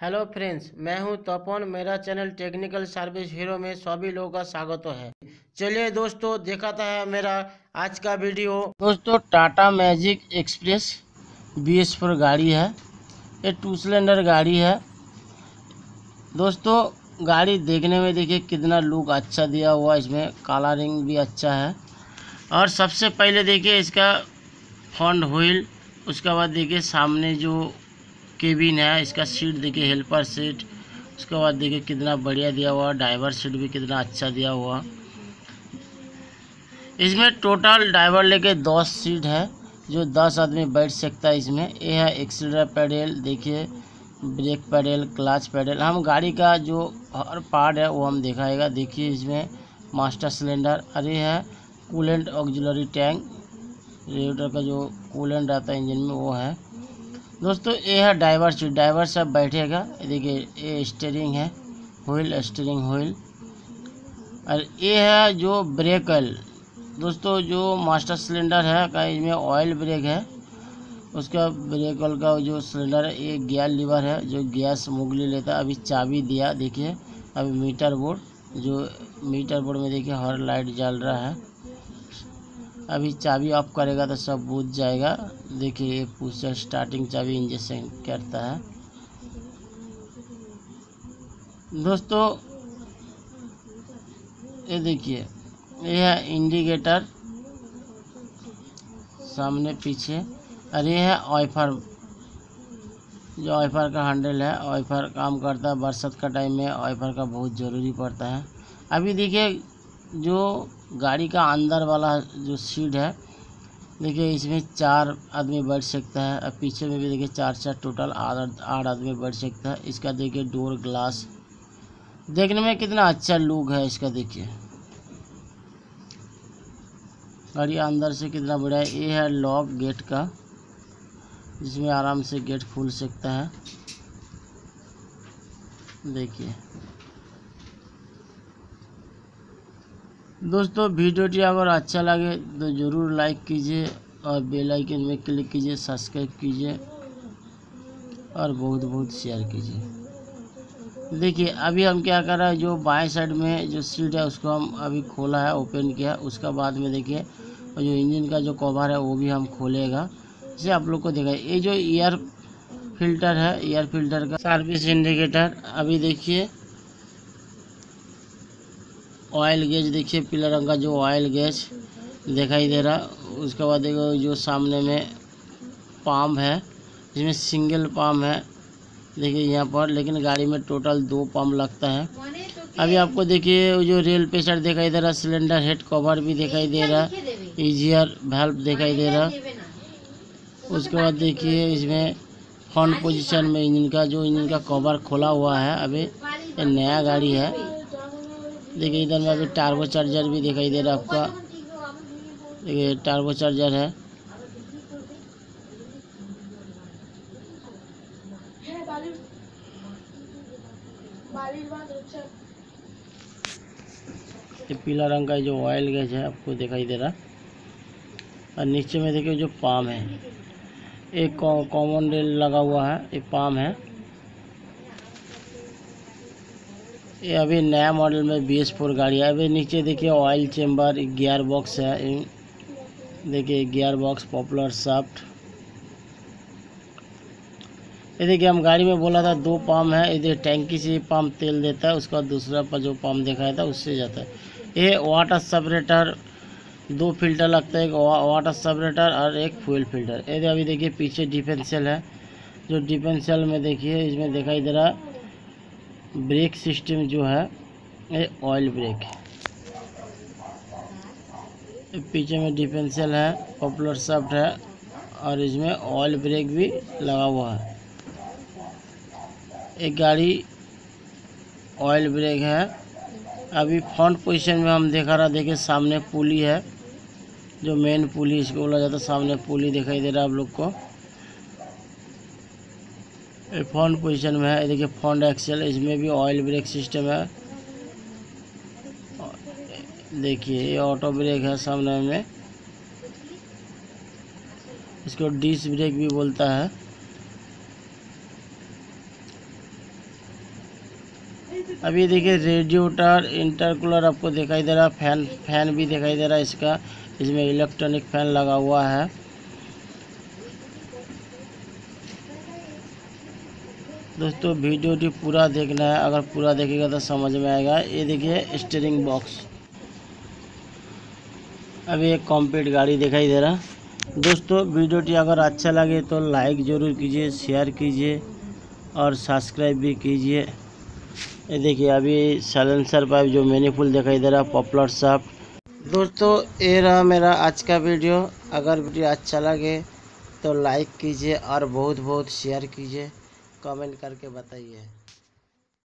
Hello friends, मैं हूँ तपन। मेरा चैनल टेक्निकल सर्विस हीरो में सभी लोगों का स्वागत है। चलिए दोस्तों, दिखाता है मेरा आज का वीडियो। दोस्तों, Tata magic express B S four गाड़ी है। ये टू सिलेंडर गाड़ी है। दोस्तों, गाड़ी देखने में देखिए कितना लुक अच्छा दिया हुआ इसमें काला रिंग भी अच्छा है। और सबसे पहले देखिए इसका फ्रंट व्हील, उसके बाद देखिए सामने जो केबिन है इसका सीट देखिए हेल्पर सीट उसके बाद देखिए कितना बढ़िया दिया हुआ ड्राइवर सीट भी कितना अच्छा दिया हुआ। इसमें टोटल ड्राइवर लेके दस सीट है, जो दस आदमी बैठ सकता है इसमें। ये है एक्सीटर पैडल देखिए ब्रेक पैडल क्लच पैडल हम गाड़ी का जो हर पार्ट है, वो हम दिखाएगा। देखिए इसमें मास्टर सिलेंडर अरे है कूलेंट ऑक्जिलरी टैंक रेगुलेटर का जो कूलेंट आता है इंजन में, वो है। दोस्तों, ये है ड्राइवर सीट ड्राइवर सब बैठेगा देखिए, ये स्टेयरिंग है व्हील स्टेयरिंग व्हील और ये है जो ब्रेक ऑयल दोस्तों, जो मास्टर सिलेंडर है, का इसमें ऑयल ब्रेक है। उसका ब्रेक ऑयल का जो सिलेंडर है, ये गियर लीवर है, जो गैस मुगली लेता है। अभी चाबी दिया, देखिए। अभी मीटर बोर्ड जो मीटर बोर्ड में देखिए, हर लाइट जल रहा है। अभी चाबी ऑफ़ करेगा तो सब बुझ जाएगा। देखिए, ये पूछा स्टार्टिंग चाबी इंजेक्शन करता है। दोस्तों, ये देखिए ये है इंडिकेटर सामने पीछे, और ये है ऑयफर जो ऑयफर का हैंडल है ऑयफर काम करता है, बरसात का टाइम में ऑयफर का बहुत ज़रूरी पड़ता है। अभी देखिए जो गाड़ी का अंदर वाला जो सीट है, देखिए इसमें चार आदमी बैठ सकता है और पीछे में भी देखिए चार चार टोटल आठ आठ आदमी बैठ सकता है। इसका देखिए डोर ग्लास, देखने में कितना अच्छा लुक है इसका देखिए। गाड़ी अंदर से कितना बड़ा है। ये है लॉक गेट का, जिसमें आराम से गेट खुल सकता है। देखिए। दोस्तों वीडियोटी अगर अच्छा लगे तो ज़रूर लाइक कीजिए और बेल आइकन में क्लिक कीजिए सब्सक्राइब कीजिए और बहुत बहुत शेयर कीजिए। देखिए, अभी हम क्या कर रहे हैं, जो बाएँ साइड में जो सीट है, उसको हम अभी खोला है ओपन किया उसका बाद में देखिए, और जो इंजन का जो कवर है, वो भी हम खोलेगा। इसे आप लोग को देखा, ये जो एयर फ़िल्टर है एयर फ़िल्टर का सर्विस इंडिकेटर अभी देखिए ऑयल गेज देखिए, पीला रंग का जो ऑयल गेज दिखाई दे रहा, उसके बाद देखो जो सामने में पाम है, जिसमें सिंगल पाम है, देखिए यहाँ पर, लेकिन गाड़ी में टोटल दो पम्प लगता है। अभी आपको देखिए जो रेल प्रेशर दिखाई दे रहा सिलेंडर हेड कवर भी दिखाई दे रहा इजियर वेल्व दिखाई दे रहा। उसके बाद देखिए, इसमें फ्रंट पोजीशन में इंजन का, जो इंजन का कवर खोला हुआ है, अभी नया गाड़ी है। देखिए इधर में अभी टार्बो चार्जर भी दिखाई दे रहा है आपका। देखिए टार्बो चार्जर है। ये पीला रंग का जो ऑयल गैस है आपको दिखाई दे रहा। और नीचे में देखिए जो पाम है। एक कॉमन रेल लगा हुआ है एक पाम है। ये अभी नया मॉडल में बी एस फोर गाड़ी है। अभी नीचे देखिए ऑयल चेम्बर गियर बॉक्स है देखिए गियर बॉक्स पॉपुलर सॉफ्ट ये देखिए, हम गाड़ी में बोला था दो पाम है। इधर टैंकी से पाम तेल देता है, उसका दूसरा पर जो पाम दिखाया था, उससे जाता है। ये वाटर सेपरेटर दो फ़िल्टर लगता है, एक वाटर सेपरेटर और एक फ्यूल फ़िल्टर ये अभी देखिए पीछे डिफेंसल है। जो डिफेंसल में देखिए, इसमें दिखाई दे रहा ब्रेक सिस्टम जो है, ये ऑयल ब्रेक पीछे में डिफेंसल है पॉपुलर सॉफ्ट है, और इसमें ऑयल ब्रेक भी लगा हुआ है। एक गाड़ी ऑयल ब्रेक है। अभी फ्रंट पोजीशन में हम देखा रहा, देखिए सामने पुली है, जो मेन पुली, इसको बोला जाता है सामने पुली दिखाई दे रहा है आप लोग को। फ्रंट पोजीशन में है। देखिए फ्रंट एक्सेल इसमें भी ऑयल ब्रेक सिस्टम है। देखिए, ये ऑटो ब्रेक है सामने में। इसको डिस ब्रेक भी बोलता है। अभी देखिए रेडिएटर इंटरकूलर आपको दिखाई दे रहा है। फ़ैन फ़ैन भी दिखाई दे रहा है इसका। इसमें इलेक्ट्रॉनिक फ़ैन लगा हुआ है। दोस्तों, वीडियो पूरा देखना है। अगर पूरा देखेगा तो समझ में आएगा। ये देखिए स्टीयरिंग बॉक्स अभी एक कॉम्प्लीट गाड़ी दिखाई दे रहा। दोस्तों, वीडियो टी अगर अच्छा लगे तो लाइक ज़रूर कीजिए शेयर कीजिए और सब्सक्राइब भी कीजिए। ये देखिए, अभी सैलेंसर पाइप जो मैनी फुल दिखाई दे रहा पॉपुलर साफ्ट दोस्तों, ये रहा मेरा आज का वीडियो। अगर वीडियो अच्छा लगे तो लाइक कीजिए और बहुत बहुत शेयर कीजिए। कमेंट करके बताइए।